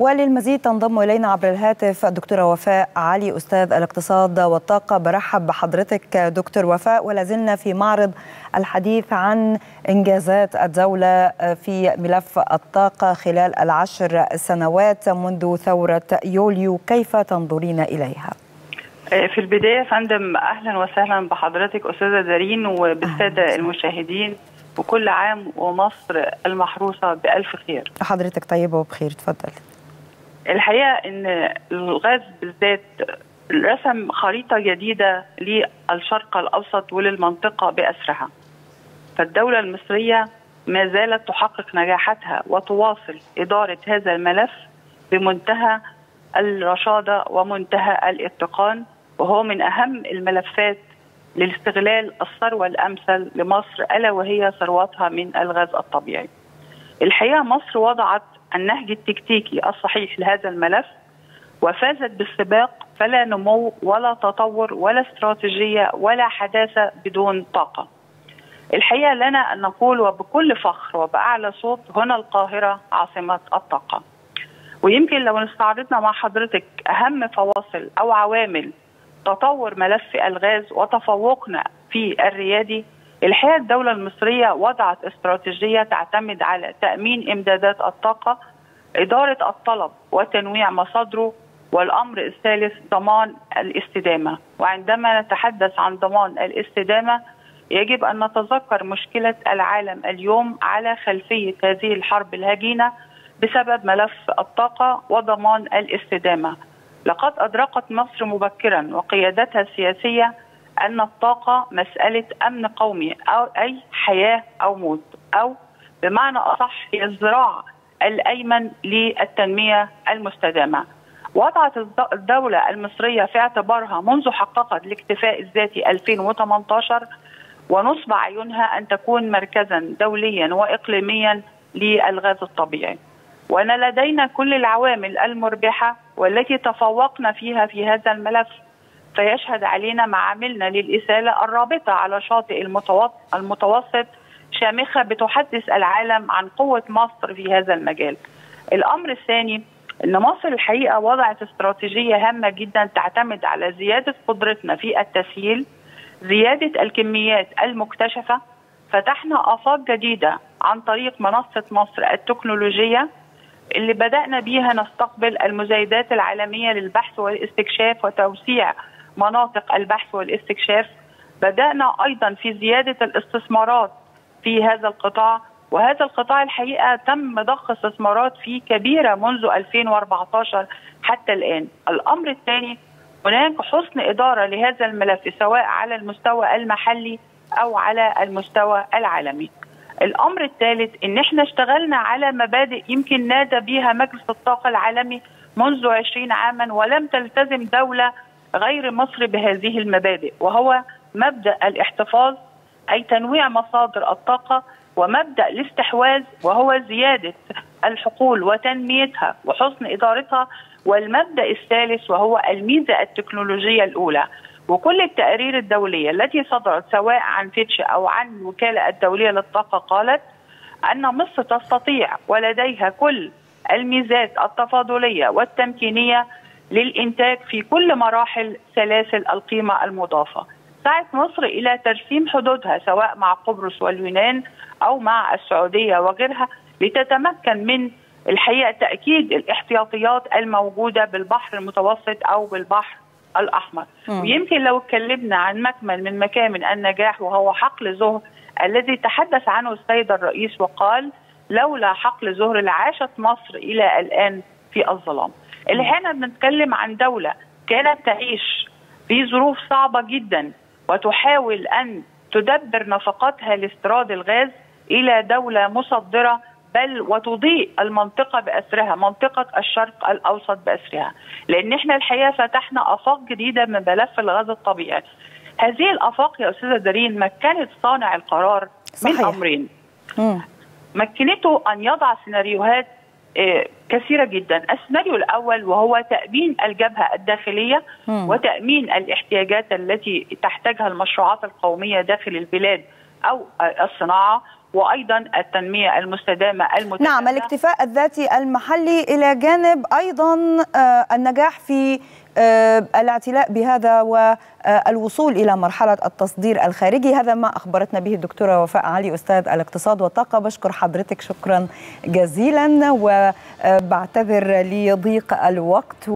وللمزيد تنضم إلينا عبر الهاتف الدكتوره وفاء علي أستاذ الاقتصاد والطاقة برحب بحضرتك دكتور وفاء ولا زلنا في معرض الحديث عن إنجازات الدولة في ملف الطاقة خلال العشر سنوات منذ ثورة يوليو كيف تنظرين إليها؟ في البداية يا فندم أهلا وسهلا بحضرتك أستاذة دارين وبالسادة المشاهدين وكل عام ومصر المحروسة بألف خير. حضرتك طيبة وبخير تفضل. الحقيقة إن الغاز بالذات رسم خريطة جديدة للشرق الأوسط وللمنطقة بأسرها. فالدولة المصرية ما زالت تحقق نجاحاتها وتواصل إدارة هذا الملف بمنتهى الرشادة ومنتهى الاتقان وهو من أهم الملفات لاستغلال الثروة الأمثل لمصر ألا وهي ثروتها من الغاز الطبيعي. الحقيقة مصر وضعت النهج التكتيكي الصحيح لهذا الملف وفازت بالسباق فلا نمو ولا تطور ولا استراتيجية ولا حداثة بدون طاقة. الحقيقة لنا أن نقول وبكل فخر وبأعلى صوت هنا القاهرة عاصمة الطاقة. ويمكن لو استعرضنا مع حضرتك أهم فواصل أو عوامل تطور ملف ألغاز وتفوقنا في الريادي الحقيقة الدولة المصرية وضعت استراتيجية تعتمد على تأمين إمدادات الطاقة إدارة الطلب وتنويع مصادره والأمر الثالث ضمان الاستدامة. وعندما نتحدث عن ضمان الاستدامة يجب أن نتذكر مشكلة العالم اليوم على خلفيه هذه الحرب الهجينة بسبب ملف الطاقة وضمان الاستدامة. لقد أدركت مصر مبكرا وقيادتها السياسية أن الطاقة مسألة أمن قومي أو أي حياة أو موت أو بمعنى أصح هي الزراعة الأيمن للتنمية المستدامة. وضعت الدولة المصرية في اعتبارها منذ حققت الاكتفاء الذاتي 2018 ونصب عيونها أن تكون مركزا دوليا وإقليميا للغاز الطبيعي. وأن لدينا كل العوامل المربحة والتي تفوقنا فيها في هذا الملف فيشهد علينا معاملنا للإسالة الرابطة على شاطئ المتوسط شامخة بتحدث العالم عن قوة مصر في هذا المجال. الأمر الثاني أن مصر الحقيقة وضعت استراتيجية هامة جدا تعتمد على زيادة قدرتنا في التسييل زيادة الكميات المكتشفة. فتحنا آفاق جديدة عن طريق منصة مصر التكنولوجية اللي بدأنا بيها نستقبل المزايدات العالمية للبحث والاستكشاف وتوسيع مناطق البحث والاستكشاف بدأنا أيضا في زيادة الاستثمارات في هذا القطاع وهذا القطاع الحقيقة تم ضخ استثمارات فيه كبيرة منذ 2014 حتى الآن. الأمر الثاني هناك حسن إدارة لهذا الملف سواء على المستوى المحلي أو على المستوى العالمي. الأمر الثالث إن إحنا اشتغلنا على مبادئ يمكن نادى بها مجلس الطاقة العالمي منذ 20 عاما ولم تلتزم دولة غير مصر بهذه المبادئ وهو مبدأ الاحتفاظ أي تنويع مصادر الطاقة ومبدأ الاستحواذ وهو زيادة الحقول وتنميتها وحسن إدارتها والمبدأ الثالث وهو الميزة التكنولوجية الأولى. وكل التقارير الدولية التي صدرت سواء عن فيتش أو عن الوكالة الدولية للطاقة قالت أن مصر تستطيع ولديها كل الميزات التفاضلية والتمكينية للإنتاج في كل مراحل سلاسل القيمة المضافة. سعت مصر إلى ترسيم حدودها سواء مع قبرص واليونان أو مع السعودية وغيرها لتتمكن من الحقيقة تأكيد الاحتياطيات الموجودة بالبحر المتوسط أو بالبحر الأحمر. م. ويمكن لو اتكلمنا عن مكمل من مكامن النجاح وهو حقل زهر الذي تحدث عنه السيد الرئيس وقال لولا حقل زهر لعاشت مصر إلى الآن في الظلام. اللي هنا بنتكلم عن دولة كانت تعيش في ظروف صعبة جدا وتحاول أن تدبر نفقاتها لاستيراد الغاز إلى دولة مصدرة بل وتضيء المنطقة بأسرها منطقة الشرق الأوسط بأسرها لأن إحنا الحقيقة فتحنا آفاق جديدة من ملف الغاز الطبيعي هذه الآفاق يا أستاذة دارين مكنت صانع القرار صحيح. من أمرين مم. مكنته أن يضع سيناريوهات كثيرة جدا السيناريو الأول وهو تأمين الجبهة الداخلية. وتأمين الاحتياجات التي تحتاجها المشروعات القومية داخل البلاد أو الصناعة وأيضا التنمية المستدامة المتكامله نعم الاكتفاء الذاتي المحلي إلى جانب أيضا النجاح في الاعتلاء بهذا والوصول إلى مرحلة التصدير الخارجي. هذا ما أخبرتنا به الدكتورة وفاء علي أستاذ الاقتصاد والطاقة. بشكر حضرتك شكرا جزيلا. وبعتذر لضيق الوقت.